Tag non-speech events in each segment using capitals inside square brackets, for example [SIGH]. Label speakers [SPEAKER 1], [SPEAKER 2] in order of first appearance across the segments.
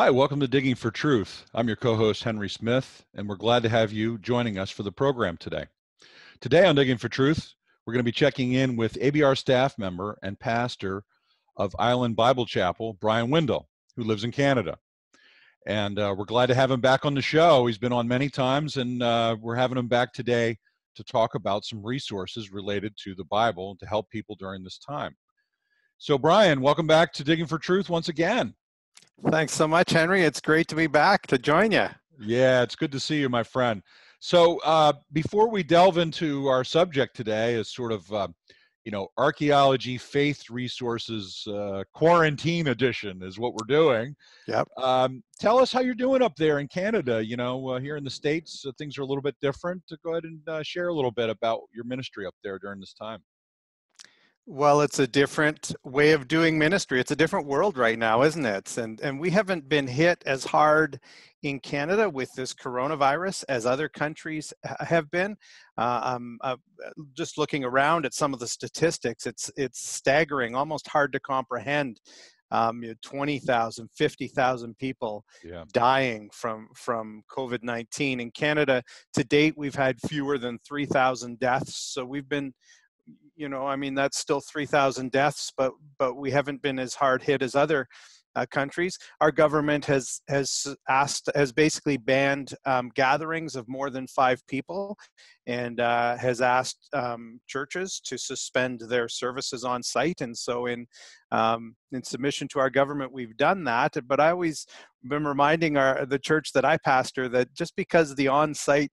[SPEAKER 1] Hi, welcome to Digging for Truth. I'm your co host, Henry Smith, and we're glad to have you joining us for the program today. Today on Digging for Truth, we're going to be checking in with ABR staff member and pastor of Island Bible Chapel, Bryan Windle, who lives in Canada. And uh, we're glad to have him back on the show. He's been on many times, and uh, we're having him back today to talk about some resources related to the Bible to help people during this time. So, Bryan, welcome back to Digging for Truth once again.
[SPEAKER 2] Thanks so much, Henry. It's great to be back to join you.
[SPEAKER 1] Yeah, it's good to see you, my friend. So, uh, before we delve into our subject today, is sort of uh, you know archaeology, faith resources, uh, quarantine edition is what we're doing.
[SPEAKER 2] Yep.
[SPEAKER 1] Um, tell us how you're doing up there in Canada. You know, uh, here in the states, uh, things are a little bit different. Go ahead and uh, share a little bit about your ministry up there during this time.
[SPEAKER 2] Well, it's a different way of doing ministry. It's a different world right now, isn't it? And and we haven't been hit as hard in Canada with this coronavirus as other countries have been. Uh, I'm uh, just looking around at some of the statistics. It's it's staggering, almost hard to comprehend. Um, you know, 20,000, 50,000 people yeah. dying from from COVID-19 in Canada. To date, we've had fewer than 3,000 deaths. So we've been you know, I mean, that's still 3,000 deaths, but but we haven't been as hard hit as other uh, countries. Our government has has asked has basically banned um, gatherings of more than five people, and uh, has asked um, churches to suspend their services on site. And so, in um, in submission to our government, we've done that. But I always been reminding our the church that I pastor that just because the on site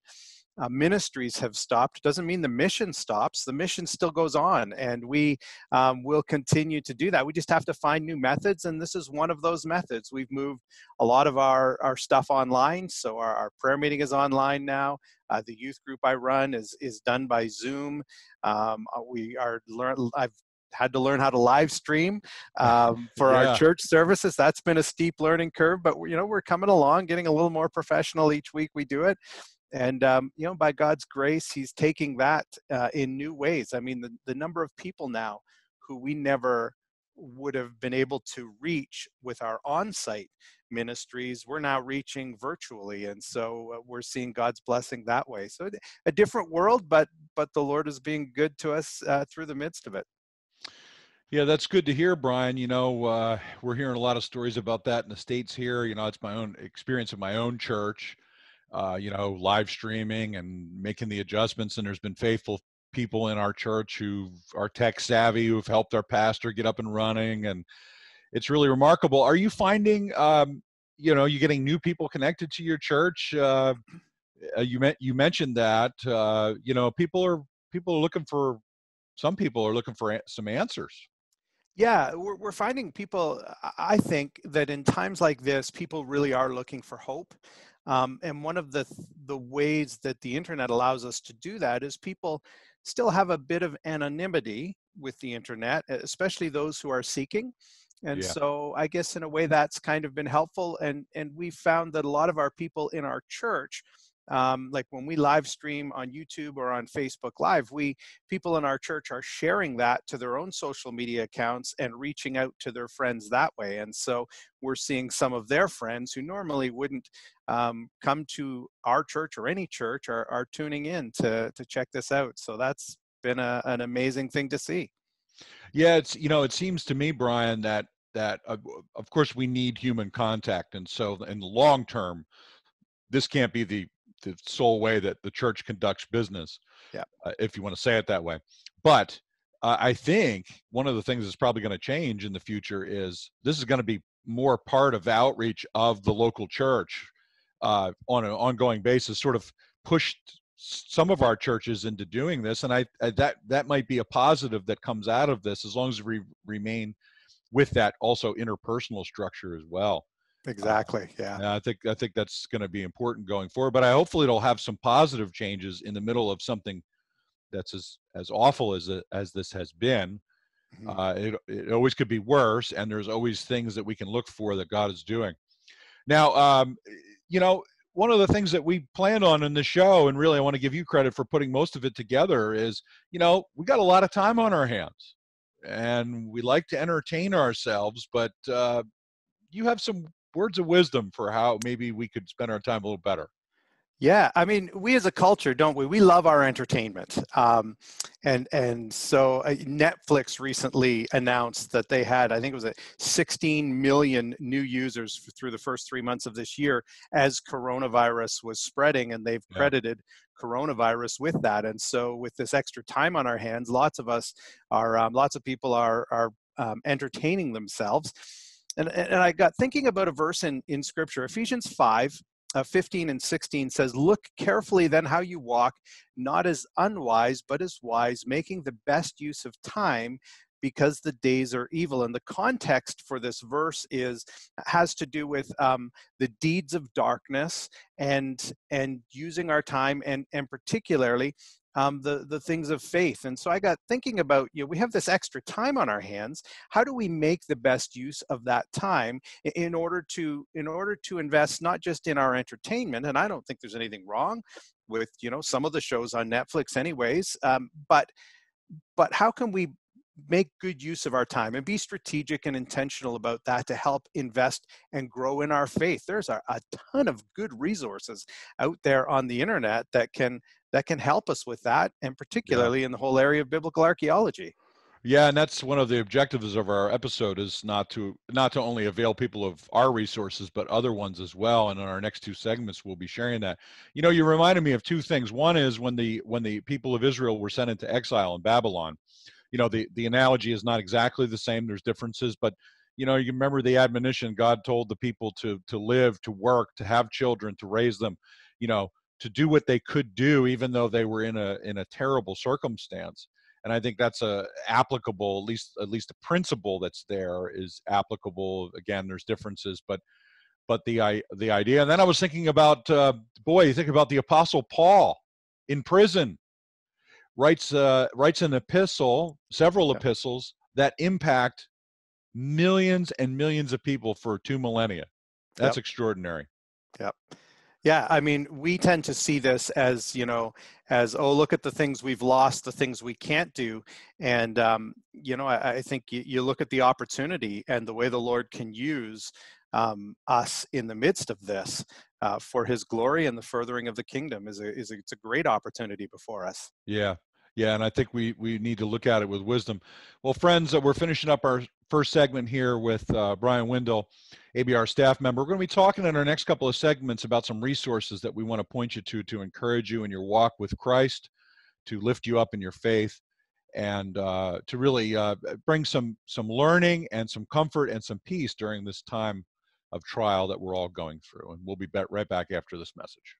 [SPEAKER 2] uh, ministries have stopped doesn't mean the mission stops the mission still goes on and we um, will continue to do that. We just have to find new methods and this is one of those methods. We've moved a lot of our, our stuff online so our, our prayer meeting is online now. Uh, the youth group i run is is done by zoom. Um, uh, we are learn i've had to learn how to live stream um, [LAUGHS] for yeah. our church services. That's been a steep learning curve, but you know we're coming along, getting a little more professional each week we do it and um, you know by god's grace he's taking that uh, in new ways i mean the, the number of people now who we never would have been able to reach with our on-site ministries we're now reaching virtually and so uh, we're seeing god's blessing that way so a different world but but the lord is being good to us uh, through the midst of it
[SPEAKER 1] yeah, that's good to hear, Bryan. You know, uh, we're hearing a lot of stories about that in the states here. You know, it's my own experience in my own church uh, you know, live streaming and making the adjustments. And there's been faithful people in our church who are tech savvy, who've helped our pastor get up and running. And it's really remarkable. Are you finding, um, you know, you getting new people connected to your church? Uh, uh you met, you mentioned that, uh, you know, people are, people are looking for, some people are looking for some answers.
[SPEAKER 2] Yeah, we're, we're finding people, I think that in times like this, people really are looking for hope. Um, and one of the the ways that the internet allows us to do that is people still have a bit of anonymity with the internet, especially those who are seeking. And yeah. so I guess in a way that's kind of been helpful. And and we found that a lot of our people in our church um, like when we live stream on youtube or on facebook live we people in our church are sharing that to their own social media accounts and reaching out to their friends that way and so we're seeing some of their friends who normally wouldn't um, come to our church or any church are, are tuning in to to check this out so that's been a, an amazing thing to see.
[SPEAKER 1] Yeah it's you know it seems to me brian that that uh, of course we need human contact and so in the long term this can't be the the sole way that the church conducts business.
[SPEAKER 2] Yeah.
[SPEAKER 1] Uh, if you want to say it that way. But uh, I think one of the things that's probably going to change in the future is this is going to be more part of outreach of the local church uh, on an ongoing basis, sort of pushed some of our churches into doing this. And I, I that that might be a positive that comes out of this as long as we remain with that also interpersonal structure as well.
[SPEAKER 2] Exactly. Yeah.
[SPEAKER 1] I think I think that's going to be important going forward. But I hopefully it'll have some positive changes in the middle of something that's as as awful as as this has been. Mm-hmm. Uh, it it always could be worse, and there's always things that we can look for that God is doing. Now, um, you know, one of the things that we planned on in the show, and really I want to give you credit for putting most of it together, is you know we got a lot of time on our hands, and we like to entertain ourselves, but uh, you have some words of wisdom for how maybe we could spend our time a little better.
[SPEAKER 2] Yeah, I mean, we as a culture, don't we? We love our entertainment, um, and and so uh, Netflix recently announced that they had, I think it was a 16 million new users through the first three months of this year as coronavirus was spreading, and they've yeah. credited coronavirus with that. And so, with this extra time on our hands, lots of us are, um, lots of people are are um, entertaining themselves. And, and I got thinking about a verse in, in scripture, Ephesians 5, uh, 15 and 16 says, Look carefully then how you walk, not as unwise, but as wise, making the best use of time because the days are evil. And the context for this verse is has to do with um, the deeds of darkness and and using our time and and particularly um, the the things of faith. And so I got thinking about you know we have this extra time on our hands. How do we make the best use of that time in order to in order to invest not just in our entertainment? And I don't think there's anything wrong with you know some of the shows on Netflix, anyways. Um, but but how can we make good use of our time and be strategic and intentional about that to help invest and grow in our faith. There's a, a, ton of good resources out there on the internet that can that can help us with that and particularly yeah. in the whole area of biblical archaeology.
[SPEAKER 1] Yeah and that's one of the objectives of our episode is not to not to only avail people of our resources but other ones as well and in our next two segments we'll be sharing that. You know you reminded me of two things. One is when the when the people of israel were sent into exile in babylon you know the the analogy is not exactly the same there's differences but you know you remember the admonition god told the people to to live to work to have children to raise them you know to do what they could do even though they were in a in a terrible circumstance. And i think that's a applicable at least at least a principle that's there is applicable. Again there's differences but but the I the idea. And then i was thinking about uh, boy you think about the apostle paul in prison writes uh, writes an epistle, several yeah. epistles that impact millions and millions of people for two millennia. That's yep. extraordinary.
[SPEAKER 2] Yep. Yeah, I mean, we tend to see this as you know, as oh, look at the things we've lost, the things we can't do, and um, you know, I, I think you, you, look at the opportunity and the way the Lord can use um, us in the midst of this uh, for His glory and the furthering of the kingdom is a, is a, it's a great opportunity before us.
[SPEAKER 1] Yeah, yeah, and I think we we need to look at it with wisdom. Well, friends, uh, we're finishing up our first segment here with uh, Bryan Windle, ABR staff member. We're going to be talking in our next couple of segments about some resources that we want to point you to to encourage you in your walk with Christ, to lift you up in your faith, and uh, to really uh, bring some some learning and some comfort and some peace during this time of trial that we're all going through. And we'll be right back after this message.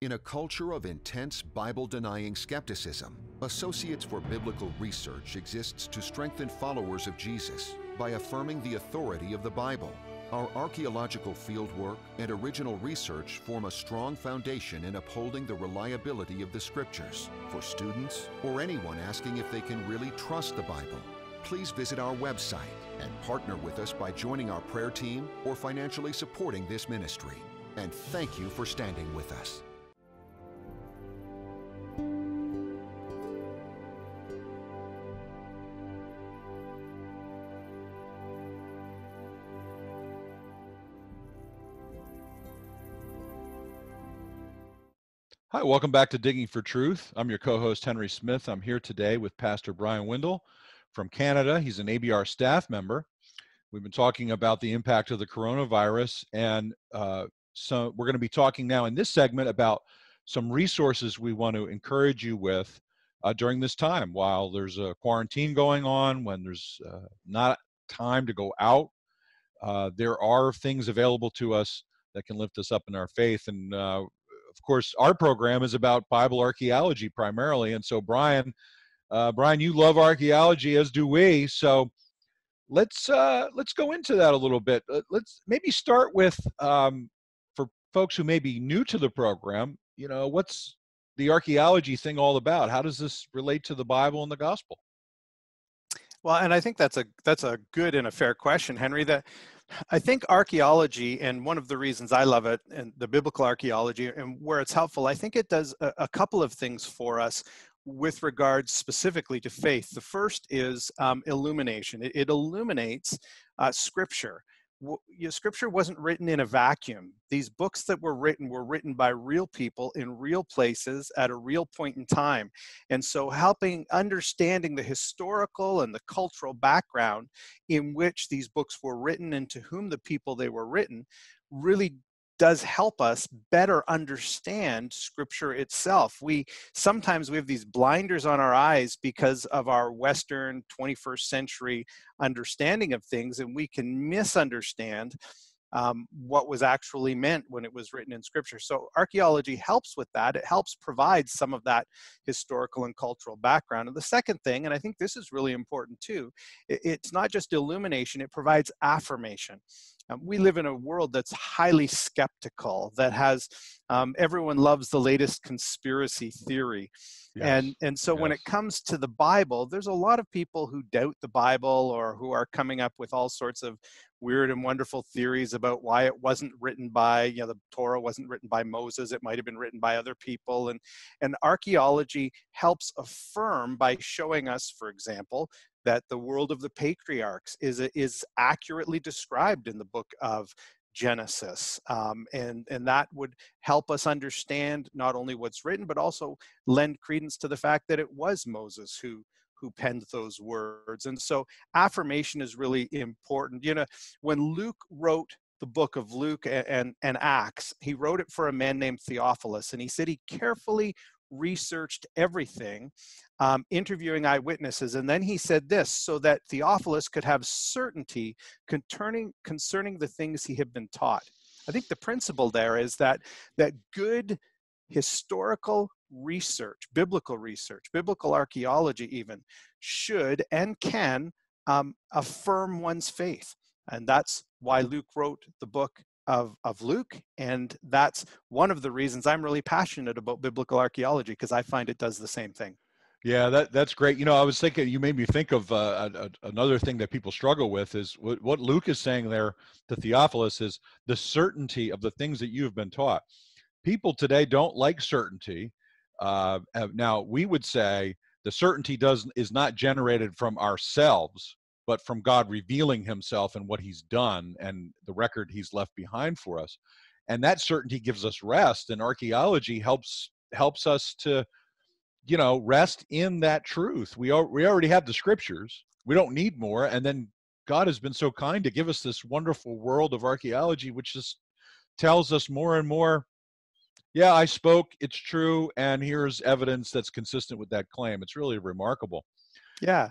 [SPEAKER 3] In a culture of intense Bible denying skepticism, Associates for Biblical Research exists to strengthen followers of Jesus by affirming the authority of the Bible. Our archaeological fieldwork and original research form a strong foundation in upholding the reliability of the Scriptures for students or anyone asking if they can really trust the Bible. Please visit our website and partner with us by joining our prayer team or financially supporting this ministry. And thank you for standing with us.
[SPEAKER 1] Hi, welcome back to Digging for Truth. I'm your co host, Henry Smith. I'm here today with Pastor Bryan Windle from Canada. He's an ABR staff member. We've been talking about the impact of the coronavirus, and uh, so we're going to be talking now in this segment about some resources we want to encourage you with uh, during this time while there's a quarantine going on, when there's uh, not time to go out. Uh, there are things available to us that can lift us up in our faith, and uh, of course, our program is about Bible archaeology primarily. And so, Bryan, uh, Bryan, you love archaeology, as do we. So, let's uh, let's go into that a little bit. Let's maybe start with um, for folks who may be new to the program. You know, what's the archaeology thing all about? How does this relate to the Bible and the gospel?
[SPEAKER 2] Well, and I think that's a that's a good and a fair question, Henry. That I think archaeology, and one of the reasons I love it, and the biblical archaeology, and where it's helpful, I think it does a, a couple of things for us with regards specifically to faith. The first is um, illumination. It, it illuminates uh, Scripture. you know, scripture wasn't written in a vacuum. These books that were written were written by real people in real places at a real point in time. And so, helping understanding the historical and the cultural background in which these books were written and to whom the people they were written really does help us better understand scripture itself. We sometimes we have these blinders on our eyes because of our western 21st century understanding of things and we can misunderstand um, what was actually meant when it was written in scripture. So archaeology helps with that. It helps provide some of that historical and cultural background. And the second thing and i think this is really important too it's not just illumination it provides affirmation um, we live in a world that's highly skeptical, that has um, everyone loves the latest conspiracy theory. Yes. And, and so yes. when it comes to the Bible, there's a lot of people who doubt the Bible or who are coming up with all sorts of weird and wonderful theories about why it wasn't written by, you know, the Torah wasn't written by Moses, it might have been written by other people. And, and archaeology helps affirm by showing us, for example, that the world of the patriarchs is, is accurately described in the book of Genesis. Um, and, and that would help us understand not only what's written, but also lend credence to the fact that it was Moses who, who penned those words. And so affirmation is really important. You know, when Luke wrote the book of Luke and, and, and Acts, he wrote it for a man named Theophilus, and he said he carefully researched everything, um, interviewing eyewitnesses. And then he said this so that Theophilus could have certainty concerning, concerning the things he had been taught. I think the principle there is that, that good historical research, biblical research, biblical archaeology even, should and can um, affirm one's faith. And that's why Luke wrote the book of, of Luke. And that's one of the reasons I'm really passionate about biblical archaeology because I find it does the same thing.
[SPEAKER 1] Yeah, that that's great. You know, I was thinking you made me think of uh, a, a, another thing that people struggle with is what, what Luke is saying there to Theophilus is the certainty of the things that you have been taught. People today don't like certainty. Uh, now, we would say the certainty does is not generated from ourselves, but from God revealing himself and what he's done and the record he's left behind for us. And that certainty gives us rest and archaeology helps helps us to you know rest in that truth. We are, we already have the scriptures. We don't need more and then God has been so kind to give us this wonderful world of archaeology which just tells us more and more yeah, I spoke, it's true and here's evidence that's consistent with that claim. It's really remarkable.
[SPEAKER 2] Yeah.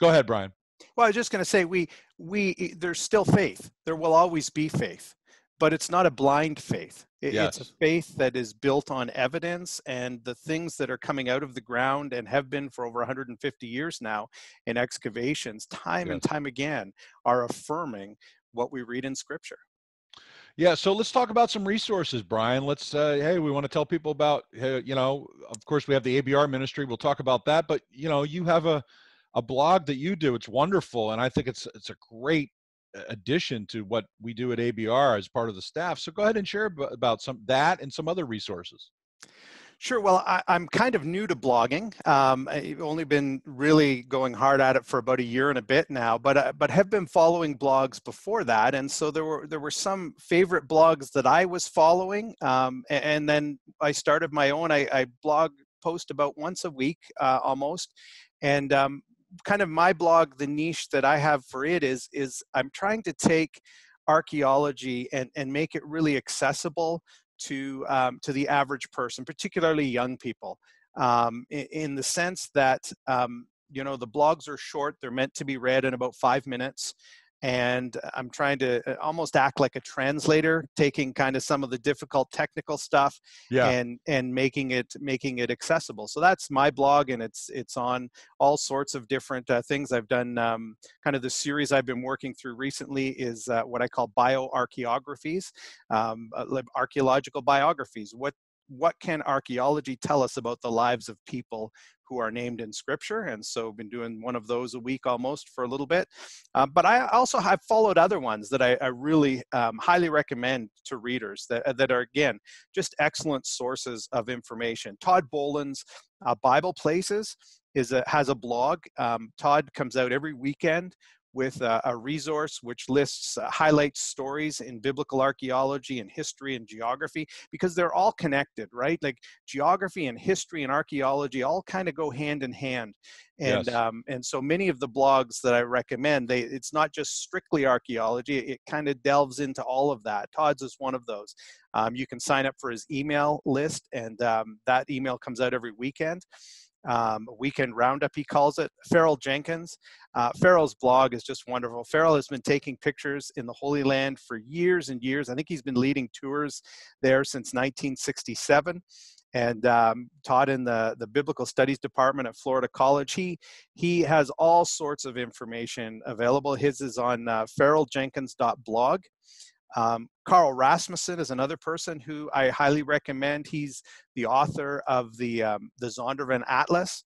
[SPEAKER 1] Go ahead, Bryan.
[SPEAKER 2] Well, I was just going to say we we there's still faith. There will always be faith, but it's not a blind faith. It, yes. It's a faith that is built on evidence and the things that are coming out of the ground and have been for over 150 years now in excavations, time yes. and time again, are affirming what we read in Scripture.
[SPEAKER 1] Yeah, so let's talk about some resources, Bryan. Let's uh, hey, we want to tell people about you know, of course we have the ABR ministry. We'll talk about that, but you know, you have a a blog that you do. It's wonderful, and I think it's it's a great uh, addition to what we do at ABR as part of the staff. So go ahead and share about some that and some other resources.
[SPEAKER 2] Sure. Well, I, am kind of new to blogging. Um, I've only been really going hard at it for about a year and a bit now, but uh, but have been following blogs before that, and so there were there were some favorite blogs that I was following, um, and, and, then I started my own. I, I blog post about once a week uh, almost, and um, kind of my blog, the niche that I have for it is is I'm trying to take archaeology and and make it really accessible to um, to the average person, particularly young people, um, in, in, the sense that um, you know the blogs are short; they're meant to be read in about five minutes, and I'm trying to uh, almost act like a translator, taking kind of some of the difficult technical stuff yeah. and and making it making it accessible. So that's my blog, and it's it's on all sorts of different uh, things. I've done um, kind of the series I've been working through recently is uh, what I call bioarchaeographies, um, uh, archaeological biographies. What what can archaeology tell us about the lives of people who are named in scripture and so been doing one of those a week almost for a little bit. Um, but i also have followed other ones that i, I really um, highly recommend to readers that, that are again just excellent sources of information. Todd Bolen's uh, bible places is a, has a blog. Um, todd comes out every weekend with a, a resource which lists, uh, highlights stories in biblical archaeology and history and geography because they're all connected, right? Like geography and history and archaeology all kind of go hand in hand. And,
[SPEAKER 1] Yes.
[SPEAKER 2] um, and so many of the blogs that I recommend, they, it's not just strictly archaeology, it kind of delves into all of that. Todd's is one of those. Um, you can sign up for his email list, and um, that email comes out every weekend. Um, weekend roundup, he calls it. Ferrell Jenkins. Uh, Ferrell's blog is just wonderful. Ferrell has been taking pictures in the Holy Land for years and years. I think he's been leading tours there since 1967 and um, taught in the, the biblical studies department at Florida College. He he has all sorts of information available. His is on uh, ferrelljenkins.blog. Um, Carl Rasmussen is another person who I highly recommend. He's the author of the um, the Zondervan Atlas,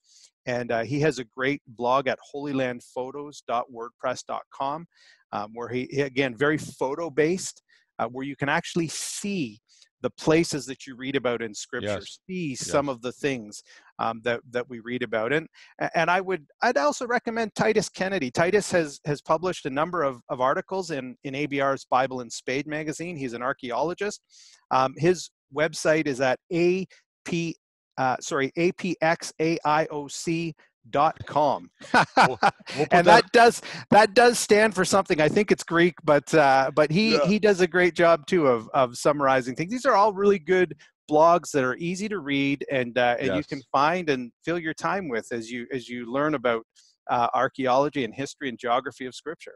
[SPEAKER 2] and uh, he has a great blog at holylandphotos.wordpress.com, um, where he again very photo based, uh, where you can actually see the places that you read about in Scripture,
[SPEAKER 1] Yes.
[SPEAKER 2] see some of the things um, that that we read about, and and I would I'd also recommend Titus Kennedy. Titus has has published a number of, of articles in in ABR's Bible and Spade magazine. He's an archaeologist. Um, his website is at ap uh, sorry apxaioc dot com
[SPEAKER 1] We'll [LAUGHS]
[SPEAKER 2] and that, does that does stand for something i think it's greek but uh, but he
[SPEAKER 1] Yeah.
[SPEAKER 2] he does a great job too of of summarizing things these are all really good blogs that are easy to read and uh, and you can find and fill your time with as you as you learn about uh, archaeology and history and geography of scripture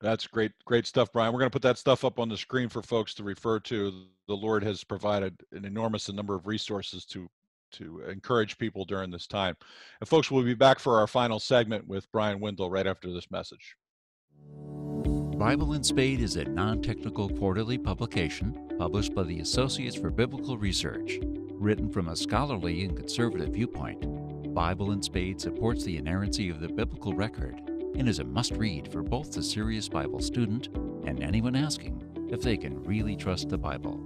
[SPEAKER 1] That's great, great stuff, Bryan. We're going to put that stuff up on the screen for folks to refer to. The Lord has provided an enormous number of resources to to encourage people during this time. And folks, we'll be back for our final segment with Bryan Windle right after this message.
[SPEAKER 4] Bible and Spade is a non technical quarterly publication published by the Associates for Biblical Research. Written from a scholarly and conservative viewpoint, Bible and Spade supports the inerrancy of the biblical record and is a must read for both the serious Bible student and anyone asking if they can really trust the Bible.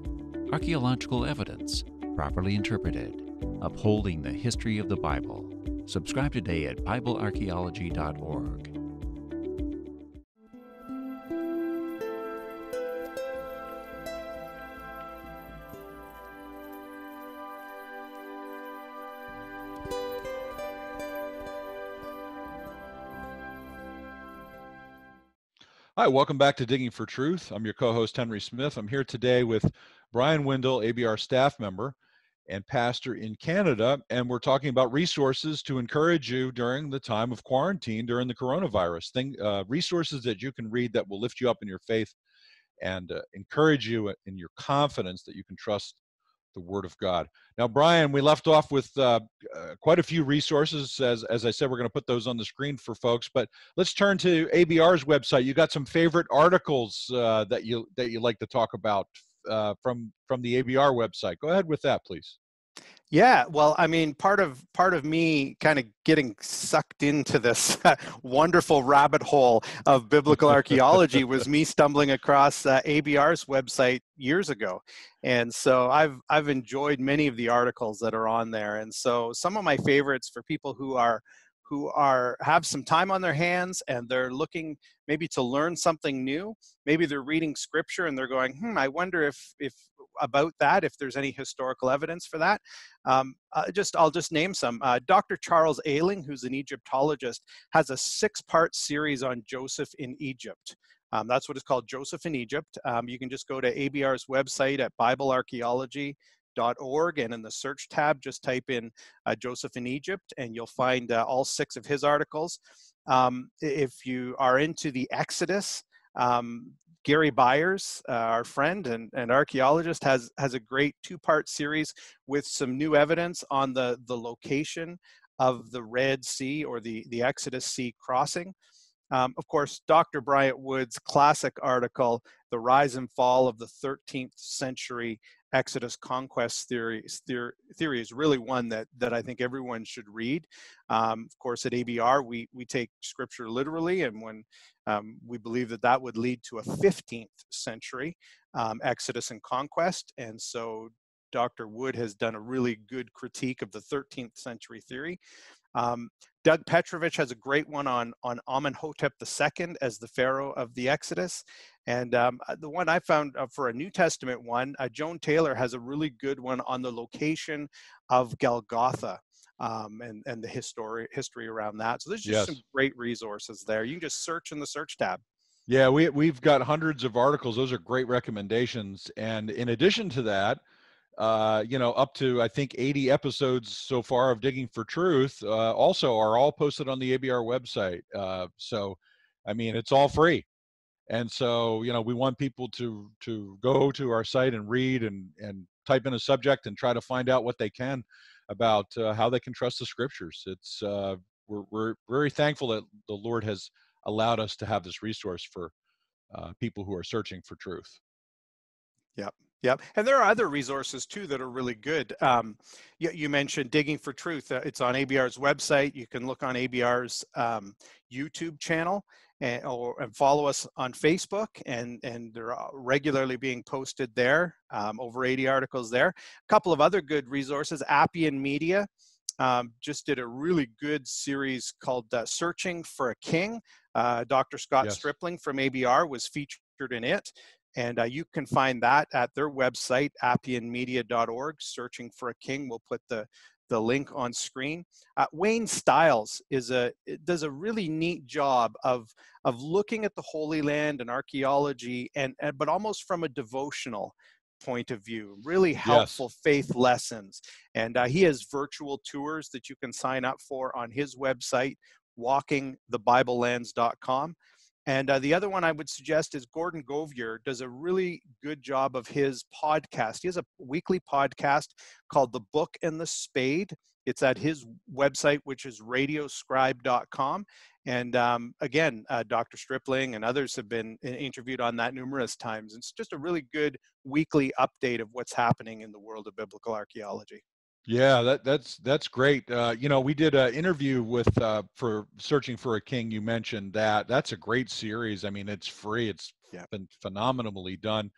[SPEAKER 4] Archaeological evidence, properly interpreted, upholding the history of the Bible. Subscribe today at BibleArchaeology.org.
[SPEAKER 1] Hi, welcome back to Digging for Truth. I'm your co-host Henry Smith. I'm here today with Bryan Windle, ABR staff member and pastor in Canada, and we're talking about resources to encourage you during the time of quarantine during the coronavirus. Thing, uh, resources that you can read that will lift you up in your faith and uh, encourage you in your confidence that you can trust the Word of God. Now, Bryan, we left off with uh, uh, quite a few resources. As as I said, we're going to put those on the screen for folks. But let's turn to ABR's website. You got some favorite articles uh, that you that you like to talk about uh, from from the ABR website. Go ahead with that, please.
[SPEAKER 2] Yeah, well, I mean, part of part of me kind of getting sucked into this [LAUGHS] wonderful rabbit hole of biblical archaeology [LAUGHS] was me stumbling across uh, ABR's website years ago, and so I've I've enjoyed many of the articles that are on there, and so some of my favorites for people who are who are have some time on their hands and they're looking maybe to learn something new maybe they're reading scripture and they're going hmm i wonder if if about that if there's any historical evidence for that um, uh, just I'll just name some. Uh, Dr. Charles Aling, who's an Egyptologist, has a six-part series on Joseph in Egypt. Um, that's what it's called, Joseph in Egypt. Um, you can just go to ABR's website at BibleArchaeology.org, and in the search tab, just type in uh, Joseph in Egypt, and you'll find uh, all six of his articles. Um, if you are into the Exodus, um, Gary Byers, uh, our friend and, and archaeologist, has has a great two-part series with some new evidence on the the location of the Red Sea or the the Exodus Sea crossing. Um, of course, Dr. Bryant Wood's classic article, "The Rise and Fall of the 13th Century Exodus Conquest Theory," theory, theory is really one that that I think everyone should read. Um, of course, at ABR, we we take Scripture literally, and when um, we believe that that would lead to a 15th century um, exodus and conquest. And so Dr. Wood has done a really good critique of the 13th century theory. Um, Doug Petrovich has a great one on on Amenhotep II as the Pharaoh of the Exodus, and um, uh, the one I found uh, for a New Testament one, uh, Joan Taylor has a really good one on the location of Golgotha um, and and the history history around that. So there's just yes. some great resources there. You can just search in the search tab.
[SPEAKER 1] Yeah, we we've got hundreds of articles. Those are great recommendations. And in addition to that, uh, you know, up to I think 80 episodes so far of Digging for Truth uh, also are all posted on the ABR website. Uh, so, I mean, it's all free. And so, you know, we want people to to go to our site and read and and type in a subject and try to find out what they can about uh, how they can trust the scriptures. It's uh, we're we're very thankful that the Lord has allowed us to have this resource for uh, people who are searching for truth.
[SPEAKER 2] Yep. Yep. And there are other resources too that are really good. Um, you, you, mentioned Digging for Truth. Uh, it's on ABR's website. You can look on ABR's um, YouTube channel and, or, and follow us on Facebook. And, and they're regularly being posted there, um, over 80 articles there. A couple of other good resources Appian Media. Um, just did a really good series called uh, Searching for a King. Uh, Dr. Scott yes. Stripling from ABR was featured in it. And uh, you can find that at their website, appianmedia.org. Searching for a King. We'll put the, the link on screen. Uh, Wayne Stiles is a does a really neat job of of looking at the Holy Land and archaeology, and, and but almost from a devotional point of view. Really helpful yes. faith lessons, and uh, he has virtual tours that you can sign up for on his website, walkingthebiblelands.com. And uh, the other one I would suggest is Gordon Govier does a really good job of his podcast. He has a weekly podcast called The Book and the Spade. It's at his website, which is radioscribe.com. And um, again, uh, Dr. Stripling and others have been interviewed on that numerous times. It's just a really good weekly update of what's happening in the world of biblical archaeology.
[SPEAKER 1] Yeah, that that's that's great. Uh, you know, we did an interview with uh, for searching for a king. You mentioned that. That's a great series. I mean, it's free. It's yeah. been phenomenally done,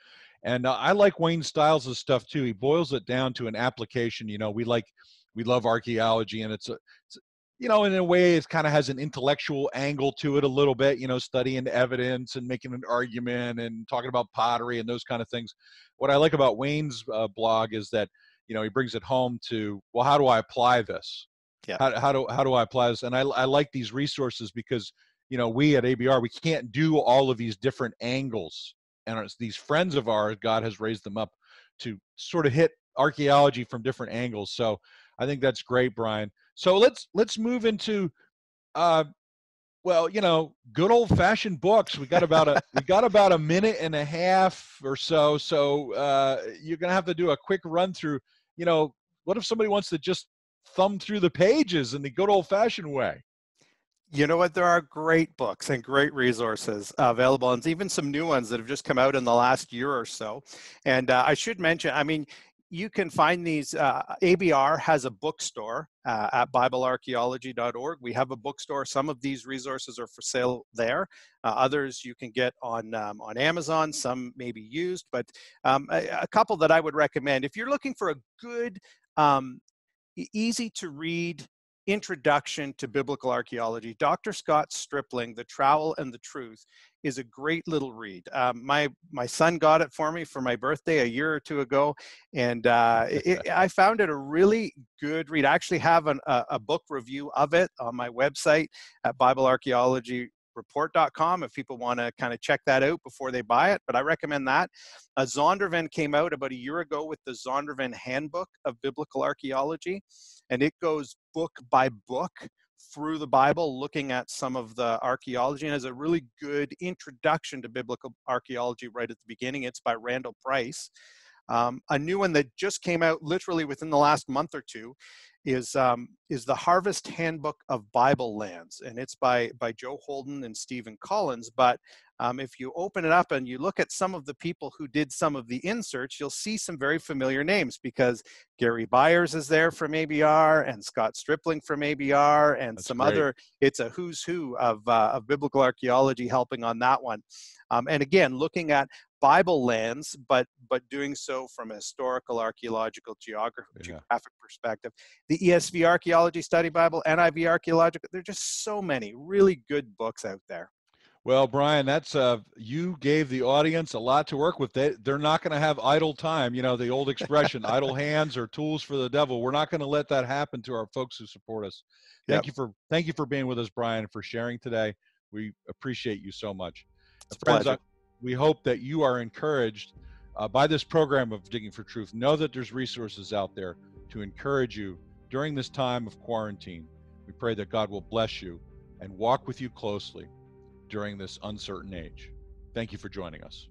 [SPEAKER 1] and uh, I like Wayne Stiles' stuff too. He boils it down to an application. You know, we like we love archaeology, and it's a it's, you know, in a way, it kind of has an intellectual angle to it a little bit. You know, studying evidence and making an argument and talking about pottery and those kind of things. What I like about Wayne's uh, blog is that you know he brings it home to well how do i apply this? Yeah. how, how do how do i apply this? And I, I like these resources because you know we at abr we can't do all of these different angles. And it's these friends of ours god has raised them up to sort of hit archaeology from different angles. So i think that's great brian. So let's let's move into uh well you know good old fashioned books. We got about a [LAUGHS] we got about a minute and a half or so. So uh you're gonna have to do a quick run through you know, what if somebody wants to just thumb through the pages in the good old fashioned way?
[SPEAKER 2] You know what? There are great books and great resources available, and even some new ones that have just come out in the last year or so. And uh, I should mention, I mean, you can find these. Uh, ABR has a bookstore uh, at BibleArchaeology.org. We have a bookstore. Some of these resources are for sale there. Uh, others you can get on um, on Amazon. Some may be used, but um, a, a, couple that I would recommend if you're looking for a good, um, easy to read introduction to biblical archaeology. Dr. Scott Stripling, The Trowel and the Truth, is a great little read. Um, my my son got it for me for my birthday a year or two ago, and uh, it, I [LAUGHS] found it a really good read. I actually have an, a, a, book review of it on my website at Bible Archaeology report.com if people want to kind of check that out before they buy it. But I recommend that. A Zondervan came out about a year ago with the Zondervan Handbook of Biblical Archaeology, and it goes book by book through the Bible, looking at some of the archaeology, and has a really good introduction to biblical archaeology right at the beginning. It's by Randall Price. Um, a new one that just came out literally within the last month or two is um, is the Harvest Handbook of Bible Lands, and it's by by Joe Holden and Steven Collins. But um, if you open it up and you look at some of the people who did some of the inserts, you'll see some very familiar names because Gary Byers is there from ABR and Scott Stripling from ABR and That's some great. other. It's a who's who of uh, of biblical archaeology helping on that one. Um, and again, looking at Bible lens, but but doing so from a historical, archaeological, geographic,
[SPEAKER 1] Yeah.
[SPEAKER 2] geographic perspective. The ESV Archaeology Study Bible, NIV Archaeological, there are just so many really good books out there.
[SPEAKER 1] Well, Bryan, that's uh, you gave the audience a lot to work with. They they're not going to have idle time. You know the old expression, "idle hands are tools for the devil." We're not going to let that happen to our folks who support us. Thank
[SPEAKER 2] Yep.
[SPEAKER 1] you for thank you for being with us, Bryan, and for sharing today. We appreciate you so much.
[SPEAKER 2] It's a
[SPEAKER 1] Friends, we hope that you are encouraged uh, by this program of Digging for Truth. Know that there's resources out there to encourage you during this time of quarantine. We pray that God will bless you and walk with you closely during this uncertain age. Thank you for joining us.